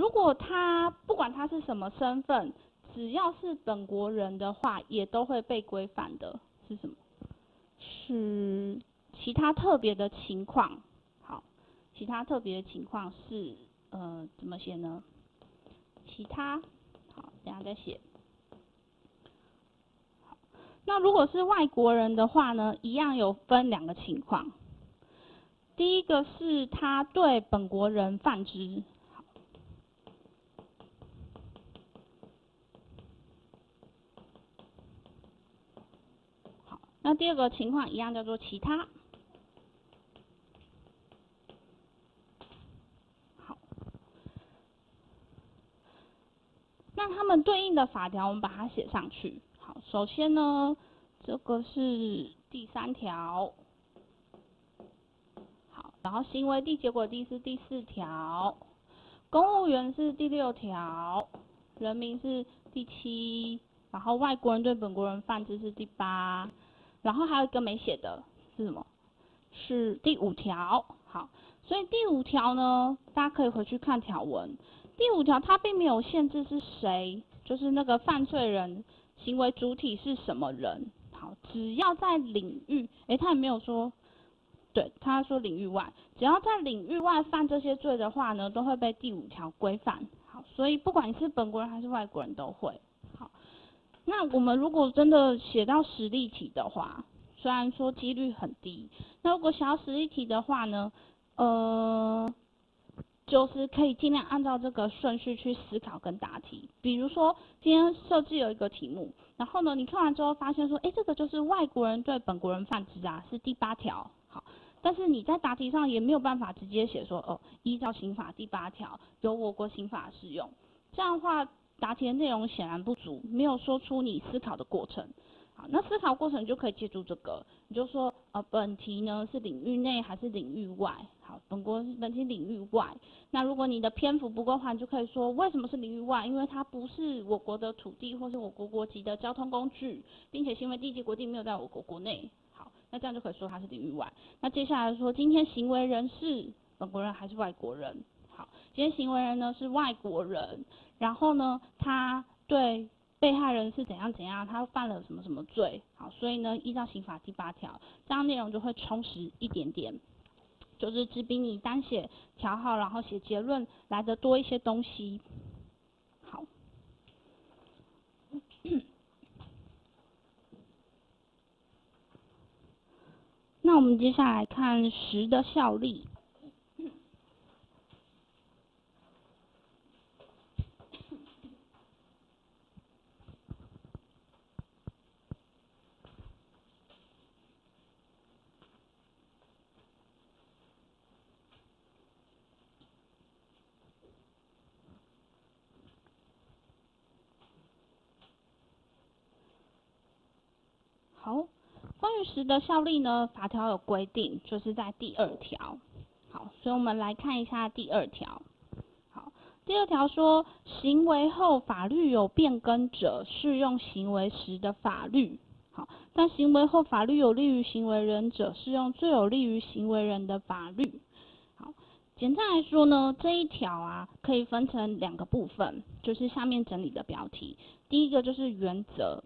如果他不管他是什么身份，只要是本国人的话，也都会被规范的，是什么？是其他特别的情况。好，其他特别的情况是呃怎么写呢？其他，好，等下再写。那如果是外国人的话呢，一样有分两个情况。第一个是他对本国人犯之。那第二个情况一样叫做其他。好，那他们对应的法条，我们把它写上去。好，首先呢，这个是第三条。好，然后行为地结果地是第四条，公务员是第六条，人民是第七，然后外国人对本国人犯罪是第八。然后还有一个没写的是什么？是第五条。好，所以第五条呢，大家可以回去看条文。第五条它并没有限制是谁，就是那个犯罪人行为主体是什么人。好，只要在领域，诶，他也没有说，对，他说领域外，只要在领域外犯这些罪的话呢，都会被第五条规范。好，所以不管你是本国人还是外国人都会。那我们如果真的写到实例题的话，虽然说几率很低，那如果想要实例题的话呢，呃，就是可以尽量按照这个顺序去思考跟答题。比如说今天设计有一个题目，然后呢你看完之后发现说，哎，这个就是外国人对本国人犯之啊，是第八条。好，但是你在答题上也没有办法直接写说，哦，依照刑法第八条，由我国刑法适用。这样的话。答题的内容显然不足，没有说出你思考的过程。好，那思考过程就可以借助这个，你就说，呃，本题呢是领域内还是领域外？好，本国本题领域外。那如果你的篇幅不够的话，你就可以说为什么是领域外？因为它不是我国的土地或是我国国籍的交通工具，并且行为地及国地没有在我国国内。好，那这样就可以说它是领域外。那接下来说，今天行为人是本国人还是外国人？好，今天行为人呢是外国人。然后呢，他对被害人是怎样怎样，他犯了什么什么罪，好，所以呢，依照刑法第八条，这样内容就会充实一点点，就是只比你单写条号，然后写结论来的多一些东西。好，那我们接下来看十的效力。好，关于时的效力呢，法条有规定，就是在第二条。好，所以我们来看一下第二条。好，第二条说，行为后法律有变更者，适用行为时的法律。好，但行为后法律有利于行为人者，适用最有利于行为人的法律。好，简单来说呢，这一条啊，可以分成两个部分，就是下面整理的标题。第一个就是原则。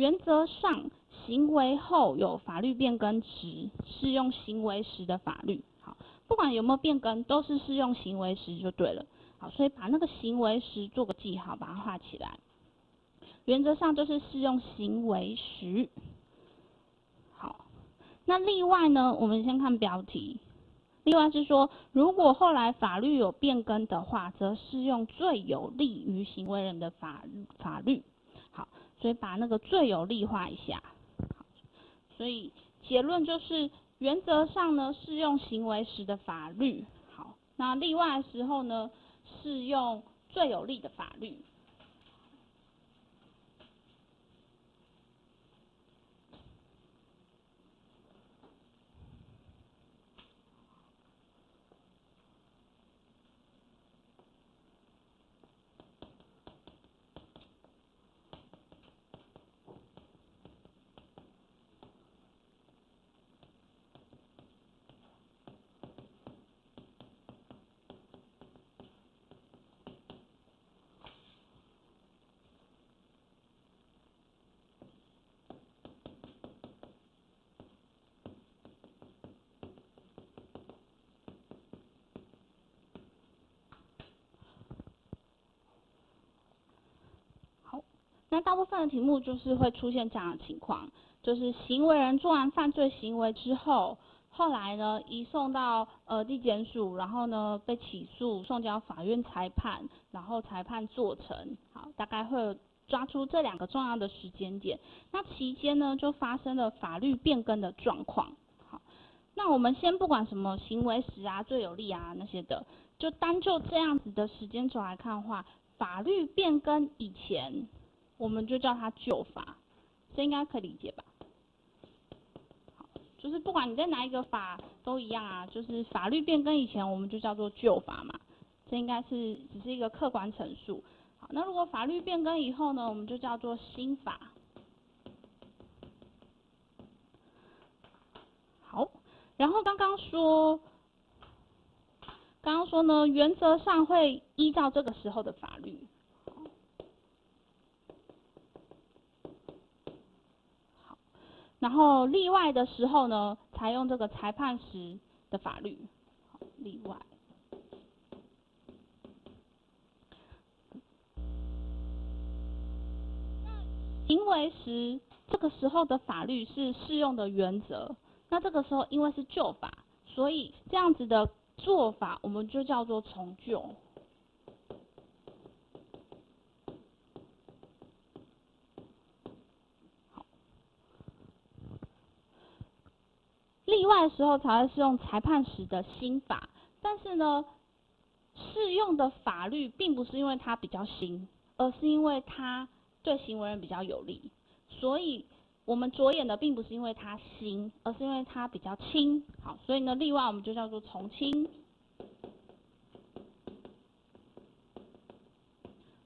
原则上，行为后有法律变更时，适用行为时的法律。好，不管有没有变更，都是适用行为时就对了。好，所以把那个行为时做个记号，把它画起来。原则上就是适用行为时。好，那例外呢？我们先看标题。例外是说，如果后来法律有变更的话，则适用最有利于行为人的法法律。好所以把那个最有利化一下，所以结论就是原则上呢适用行为时的法律，好，那例外时候呢适用最有利的法律。那大部分的题目就是会出现这样的情况，就是行为人做完犯罪行为之后，后来呢移送到呃地检署，然后呢被起诉，送交法院裁判，然后裁判做成，好，大概会抓出这两个重要的时间点。那期间呢就发生了法律变更的状况。好，那我们先不管什么行为时啊、最有利啊那些的，就单就这样子的时间轴来看的话，法律变更以前。我们就叫它旧法，这应该可以理解吧？好，就是不管你在哪一个法都一样啊，就是法律变更以前我们就叫做旧法嘛，这应该是只是一个客观陈述。好，那如果法律变更以后呢，我们就叫做新法。好，然后刚刚说，刚刚说呢，原则上会依照这个时候的法律。然后例外的时候呢，采用这个裁判时的法律，例外。行为时这个时候的法律是适用的原则，那这个时候因为是旧法，所以这样子的做法我们就叫做从旧。例外的时候才会适用裁判时的新法，但是呢，适用的法律并不是因为它比较新，而是因为它对行为人比较有利，所以我们着眼的并不是因为它新，而是因为它比较轻。好，所以呢，例外我们就叫做从轻。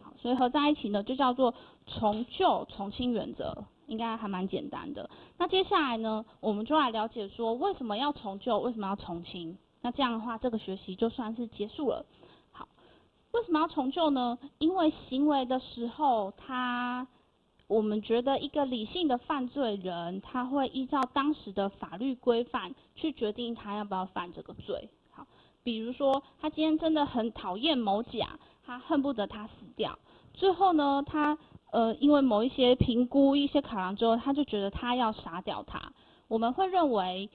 好，所以合在一起呢，就叫做从旧从轻原则。应该还蛮简单的。那接下来呢，我们就来了解说为什么要重旧，为什么要重清。那这样的话，这个学习就算是结束了。好，为什么要重旧呢？因为行为的时候，他我们觉得一个理性的犯罪人，他会依照当时的法律规范去决定他要不要犯这个罪。好，比如说他今天真的很讨厌某甲，他恨不得他死掉。最后呢，他。呃，因为某一些评估、一些考量之后，他就觉得他要杀掉他。我们会认为，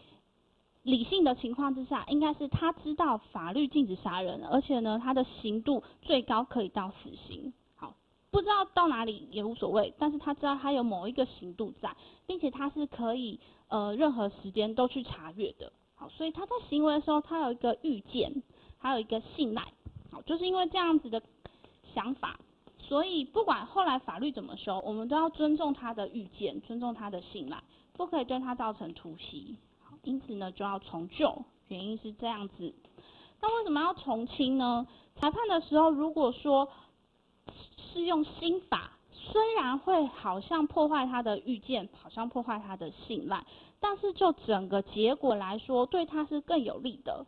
理性的情况之下，应该是他知道法律禁止杀人，而且呢，他的刑度最高可以到死刑。好，不知道到哪里也无所谓，但是他知道他有某一个刑度在，并且他是可以呃任何时间都去查阅的。好，所以他在行为的时候，他有一个预见，还有一个信赖。好，就是因为这样子的想法。所以不管后来法律怎么修，我们都要尊重他的预见，尊重他的信赖，不可以对他造成突袭。因此呢，就要从旧，原因是这样子。那为什么要从轻呢？裁判的时候，如果说是用新法，虽然会好像破坏他的预见，好像破坏他的信赖，但是就整个结果来说，对他是更有利的。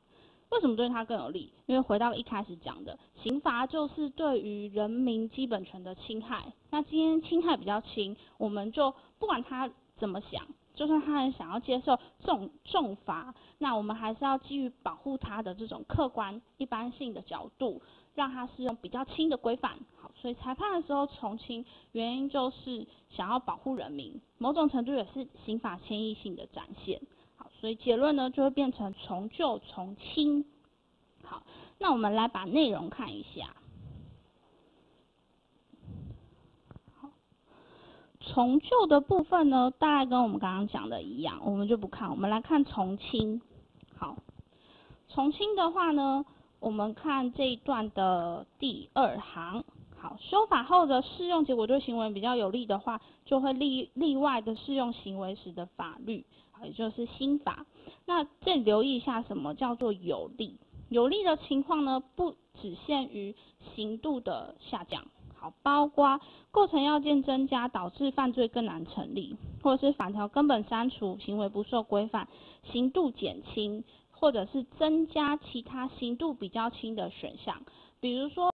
为什么对他更有利？因为回到一开始讲的，刑罚就是对于人民基本权的侵害。那今天侵害比较轻，我们就不管他怎么想，就算他很想要接受重重罚，那我们还是要基于保护他的这种客观一般性的角度，让他适用比较轻的规范。好，所以裁判的时候从轻，原因就是想要保护人民，某种程度也是刑法迁移性的展现。所以结论呢就会变成从旧从轻。好，那我们来把内容看一下。好，从旧的部分呢，大概跟我们刚刚讲的一样，我们就不看，我们来看从轻。好，从轻的话呢，我们看这一段的第二行。好，修法后的适用结果对行为比较有利的话，就会例例外的适用行为时的法律。也就是新法，那这里留意一下，什么叫做有利？有利的情况呢，不只限于刑度的下降，好，包括构成要件增加，导致犯罪更难成立，或者是法条根本删除，行为不受规范，刑度减轻，或者是增加其他刑度比较轻的选项，比如说。